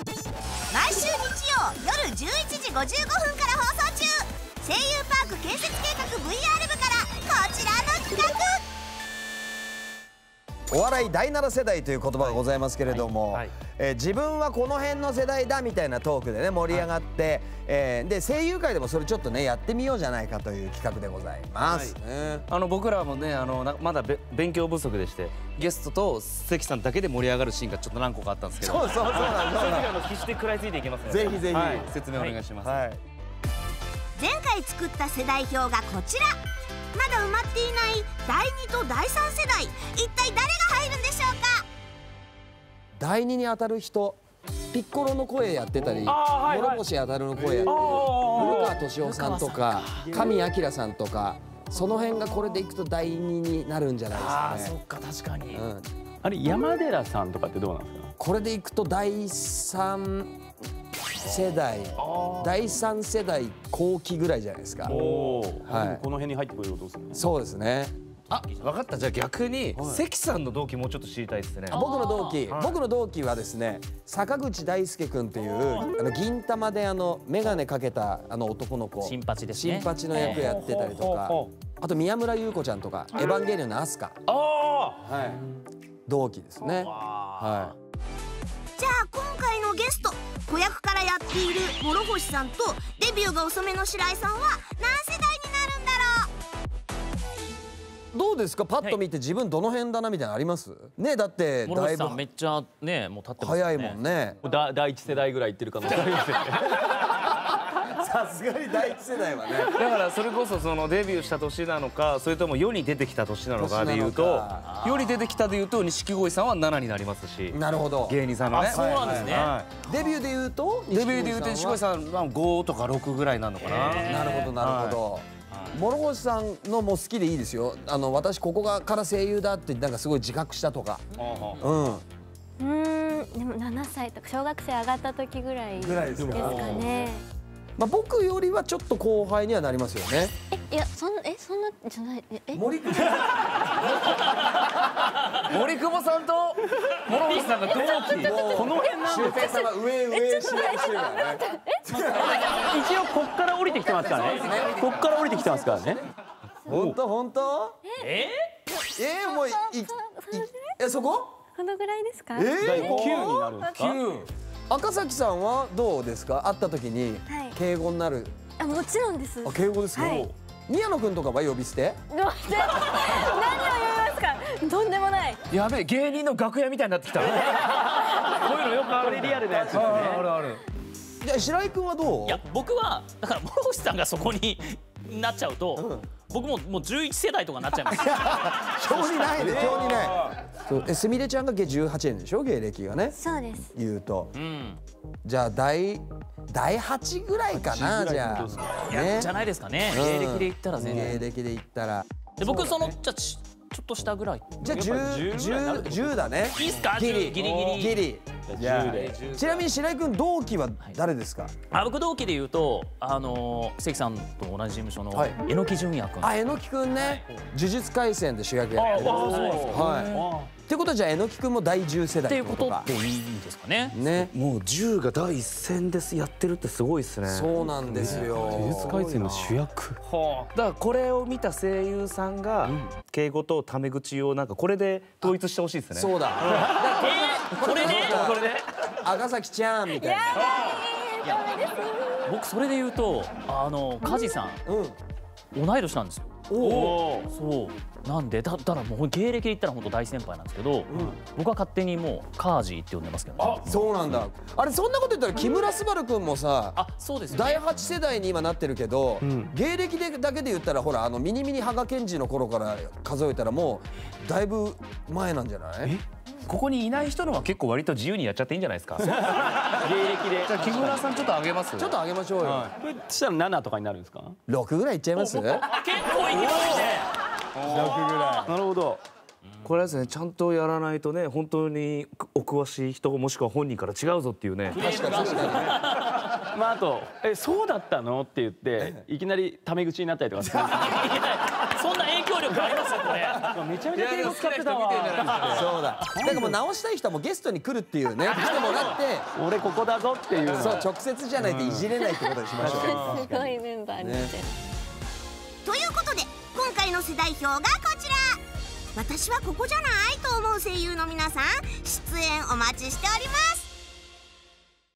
毎週日曜夜11時55分から放送中。声優パーク建設計画 VR 部からこちらの企画。お笑い第7世代という言葉がございますけれども、はいはい。えー自分はこの辺の世代だみたいなトークでね盛り上がって、えーで声優界でもそれちょっとねやってみようじゃないかという企画でございます。ねあの僕らもねあのなまだべ勉強不足でしてゲストと関さんだけで盛り上がるシーンがちょっと何個かあったんですけど。そうそうそうなんそういう時だはあの必死で食らいついていきますのでぜひぜひ。はい。説明お願いします、はい。前回作った世代表がこちら。まだ埋まっていない第2と第3世代。一体第二に当たる人ピッコロの声やってたり、諸星当たるの声やってたり古川敏夫さんとか神明さんとかその辺がこれでいくと第二になるんじゃないですかね。っか確かに。うん、あれ山寺さんとかってどうなんですか？これでいくと第三世代第三世代後期ぐらいじゃないですか。はい。この辺に入ってくることですね。そうですね。あ分かった。じゃあ逆に、関さんの動機もうちょっと知りたいですね。僕の同期、はい。僕の同期はですね坂口大輔君っていうあの銀玉であの眼鏡かけたあの男の子新八ですね。新八の役やってたりとかほあと宮村優子ちゃんとかエヴァンゲリオンのアスカ。あはい同期ですね。はじゃあ今回のゲスト子役からやっている諸星さんとデビューが遅めの白井さんは何世どうですか？パッと見て自分どの辺だなみたいなのあります？ねだってだいぶさんめっちゃねもう立ってますよね。早いもんね。だ第一世代ぐらいいってる可能性ありますよね。さすがに第一世代はね。だからそれこそそのデビューした年なのかそれとも世に出てきた年なのかでいう年と世に出てきたでいうと錦鯉さんは7になりますしなるほど。芸人さんのね。あそうなんですね。はデビューで言うといデビューでいうと錦鯉んさんは5とか6ぐらいなのかな。はなるほどなるほど、諸星さんのも好きでいいですよ。あの私ここがから声優だってなんかすごい自覚したとか。うん。うーん。でも7歳とか小学生上がった時ぐらいぐらいですか。ですかね。まあ、僕よりはちょっと後輩にはなりますよね。えいやそんなえそんなじゃない。え？え森君 森久保さんと？諸星さんが同期。この辺なんシュウペイさんが上上上してるからね一応こっから降りてきてますからね。こっから降りてきてますからね。本当？本当？え？え？ー、もういいえそこ？このぐらいですか？え？第ー、9になるんですか？赤崎さんはどうですか？会った時にはい。敬語になる？あもちろんです。あ敬語ですか、はい。宮野君とかは呼び捨て？どうして？何を言いますか？とんでもない。やべえ芸人の楽屋みたいになってきた。こういうのよくある。リアルなやつですね。あるあるじゃあ白井君はどう？いや僕はだから諸星さんがそこに なっちゃうと、僕ももう11世代とかになっちゃいます。表にないね。表にない。そう。えすみれちゃんが18年でしょ？芸歴がね。そうです。言うと。うん。じゃあ第第8ぐらいかなじゃあ。ね。じゃないですかね、うん。芸歴で言ったら全芸然歴で言ったら。で僕そのじゃあちちょっと下ぐらい。じゃあやっぱ10 10ぐらいになるってこと10だね。いいっすか？ギリ。10ギリギリ。ギリ。じゃあ10でちなみに白井君同期は誰ですか？あ僕同期で言うとあの関さんと同じ事務所のはい。榎木純也君、あ榎木君ね。呪術廻戦で主役やってるはいってことはじゃあ榎木君も第10世代っていうこってことかとでいいんですかね。ね。もう銃が第一線ですやってるってすごいですね。そうなんですよ。呪術廻戦の主役。はあだからこれを見た声優さんが敬語とタメ口をなんかこれで統一してほしいですね。そうだ。えーこれで？これで？赤崎ちゃんみたい僕それで言うとあの梶さん。なうん。同い年なんですよそう。なんでだったらもう芸歴で言ったら本当大先輩なんですけど、僕は勝手にもうカージーって呼んでますけどね。そうなんだ。あれそんなこと言ったら木村昴君もさあそうですよね。第8世代に今なってるけど、芸歴でだけで言ったらほらあのミニミニ羽賀健二の頃から数えたらもうだいぶ前なん。じゃないここにいない人のは結構割と自由にやっちゃっていいんじゃないですか？芸歴で。じゃあ木村さんちょっと上げます？ちょっと上げましょうよ、これしたら7とかになるんですか？6ぐらいいっちゃいます？あ結構いきますねなるほどこれはですねちゃんとやらないとね本当にお詳しい人もしくは本人から違うぞっていうね。確かに。確かまああと「えそうだったの?」って言っていきなりタメ口になったりとかする。んですそんな影響力あります？これ。めちゃめちゃ敬語使ってたわそうだ。だからもう直したい人はもうゲストに来るっていうね来てもらって俺ここだぞっていう。そう直接じゃないといじれないってことにしましょう。すごいメンバーになってる、ということで今回の世代表がこちら私はここじゃないと思う声優の皆さん出演お待ちしております